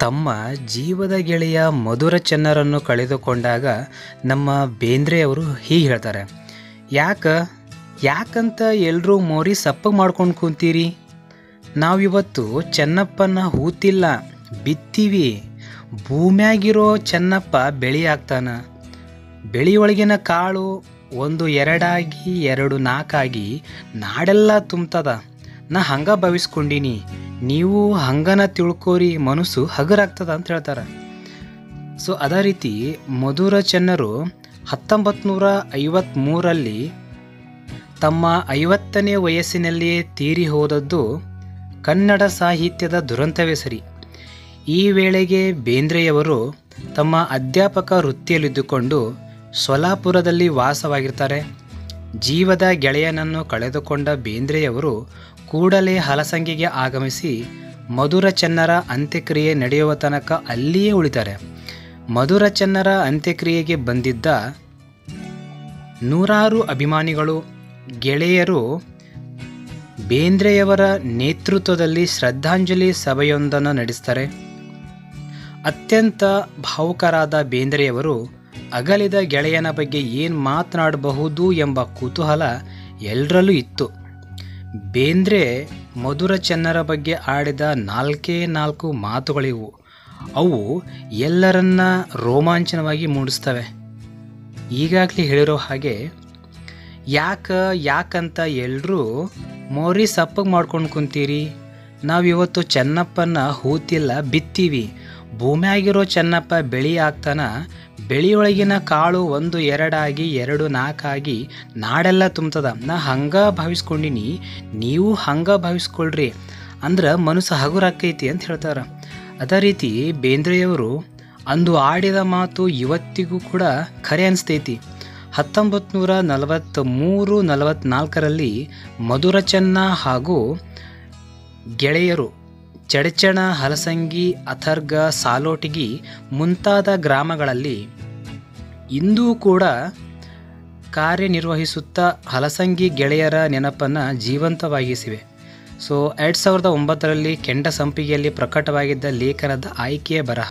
ತಮ್ಮ ಜೀವದ ಗೆಳೆಯ ಮಧುರ ಚೆನ್ನರನ್ನು ಕಳೆದುಕೊಂಡಾಗ ನಮ್ಮ ಬೇಂದ್ರೆಯವರು ಹೀಗೆ ಹೇಳ್ತಾರೆ, ಯಾಕ, ಯಾಕಂತ ಎಲ್ಲರೂ ಮೋರಿ ಸಪ್ಪಗೆ ಮಾಡ್ಕೊಂಡು ಕುಂತೀರಿ? ನಾವಿವತ್ತು ಚೆನ್ನಪ್ಪನ ಹೂತಿಲ್ಲ, ಬಿತ್ತೀವಿ. ಭೂಮ್ಯಾಗಿರೋ ಚೆನ್ನಪ್ಪ ಬೆಳಿ ಆಗ್ತಾನ. ಬೆಳೆಯೊಳಗಿನ ಕಾಳು ಒಂದು ಎರಡಾಗಿ ಎರಡು ನಾಲ್ಕಾಗಿ ನಾಡೆಲ್ಲ ತುಂಬ್ತದ. ನಾ ಹಂಗ ಭಾವಿಸ್ಕೊಂಡೀನಿ. ನೀವು ಹಂಗನ ತಿಳ್ಕೋರಿ, ಮನಸ್ಸು ಹಗರಾಗ್ತದ ಅಂತ ಹೇಳ್ತಾರೆ. ಸೊ ಅದೇ ರೀತಿ ಮಧುರ ಚೆನ್ನರು ಹತ್ತೊಂಬತ್ತು ನೂರ ಐವತ್ತ್ಮೂರಲ್ಲಿ ತಮ್ಮ ಐವತ್ತನೇ ವಯಸ್ಸಿನಲ್ಲಿಯೇ ತೀರಿ ಹೋದದ್ದು ಕನ್ನಡ ಸಾಹಿತ್ಯದ ದುರಂತವೇ ಸರಿ. ಈ ವೇಳೆಗೆ ಬೇಂದ್ರೆಯವರು ತಮ್ಮ ಅಧ್ಯಾಪಕ ವೃತ್ತಿಯಲ್ಲಿದ್ದುಕೊಂಡು ಸೊಲಾಪುರದಲ್ಲಿ ವಾಸವಾಗಿರ್ತಾರೆ. ಜೀವದ ಗೆಳೆಯನನ್ನು ಕಳೆದುಕೊಂಡ ಬೇಂದ್ರೆಯವರು ಕೂಡಲೇ ಹಲಸಂಗಿಗೆ ಆಗಮಿಸಿ ಮಧುರ ಚೆನ್ನರ ಅಂತ್ಯಕ್ರಿಯೆ ನಡೆಯುವ ತನಕ ಅಲ್ಲಿಯೇ ಉಳಿತಾರೆ ಮಧುರ ಚೆನ್ನರ ಅಂತ್ಯಕ್ರಿಯೆಗೆ ಬಂದಿದ್ದ ನೂರಾರು ಅಭಿಮಾನಿಗಳು, ಗೆಳೆಯರು, ಬೇಂದ್ರೆಯವರ ನೇತೃತ್ವದಲ್ಲಿ ಶ್ರದ್ಧಾಂಜಲಿ ಸಭೆಯೊಂದನ್ನು ನಡೆಸ್ತಾರೆ ಅತ್ಯಂತ ಭಾವುಕರಾದ ಬೇಂದ್ರೆಯವರು ಅಗಲಿದ ಗೆಳೆಯನ ಬಗ್ಗೆ ಏನು ಮಾತನಾಡಬಹುದು ಎಂಬ ಕುತೂಹಲ ಎಲ್ಲರಲ್ಲೂ ಇತ್ತು. ಬೇಂದ್ರೆ ಮಧುರ ಚೆನ್ನರ ಬಗ್ಗೆ ಆಡಿದ ನಾಲ್ಕೇ ನಾಲ್ಕು ಮಾತುಗಳಿವು. ಅವು ಎಲ್ಲರನ್ನ ರೋಮಾಂಚನವಾಗಿ ಮೂಡಿಸ್ತವೆ. ಈಗಾಗಲೇ ಹೇಳಿರೋ ಹಾಗೆ, ಯಾಕ ಯಾಕಂತ ಎಲ್ಲರೂ ಮೋರಿ ಸಪ್ಪಗೆ ಮಾಡ್ಕೊಂಡು ಕುಂತೀರಿ? ನಾವಿವತ್ತು ಚೆನ್ನಪ್ಪನ ಹೂತಿಲ್ಲ ಬಿತ್ತೀವಿ. ಭೂಮಿಯಾಗಿರೋ ಚೆನ್ನಪ್ಪ ಬೆಳಿ ಆಗ್ತಾನ ಬೆಳೆಯೊಳಗಿನ ಕಾಳು ಒಂದು ಎರಡಾಗಿ, ಎರಡು ನಾಲ್ಕಾಗಿ, ನಾಡೆಲ್ಲ ತುಂಬ್ತದ. ನಾ ಹಂಗ ಭಾವಿಸ್ಕೊಂಡಿನಿ, ನೀವು ಹಂಗ ಭಾವಿಸ್ಕೊಳ್ರಿ. ಅಂದ್ರೆ ಮನಸ್ಸು ಹಗುರಾಕೈತಿ ಅಂತ ಹೇಳ್ತಾರೆ. ಅದೇ ರೀತಿ ಬೇಂದ್ರೆಯವರು ಅಂದು ಆಡಿದ ಮಾತು ಇವತ್ತಿಗೂ ಕೂಡ ಖರೆ ಅನಿಸ್ತೈತಿ. ಹತ್ತೊಂಬತ್ತು ನೂರ ನಲವತ್ತ್ ಮೂರು ನಲವತ್ತ್ನಾಲ್ಕರಲ್ಲಿ ಮಧುರಚನ್ನ ಹಾಗೂ ಗೆಳೆಯರು ಚಡಚಣ ಹಲಸಂಗಿ, ಅಥರ್ಗ, ಸಾಲೋಟಿಗಿ ಮುಂತಾದ ಗ್ರಾಮಗಳಲ್ಲಿ ಇಂದೂ ಕೂಡ ಕಾರ್ಯನಿರ್ವಹಿಸುತ್ತಾ ಹಲಸಂಗಿ ಗೆಳೆಯರ ನೆನಪನ್ನು ಜೀವಂತವಾಗಿಸಿವೆ. ಸೊ, ಎರಡು ಸಾವಿರದ ಒಂಬತ್ತರಲ್ಲಿ ಕೆಂಡ ಸಂಪಿಗೆಯಲ್ಲಿ ಪ್ರಕಟವಾಗಿದ್ದ ಲೇಖನದ ಆಯ್ಕೆಯ ಬರಹ.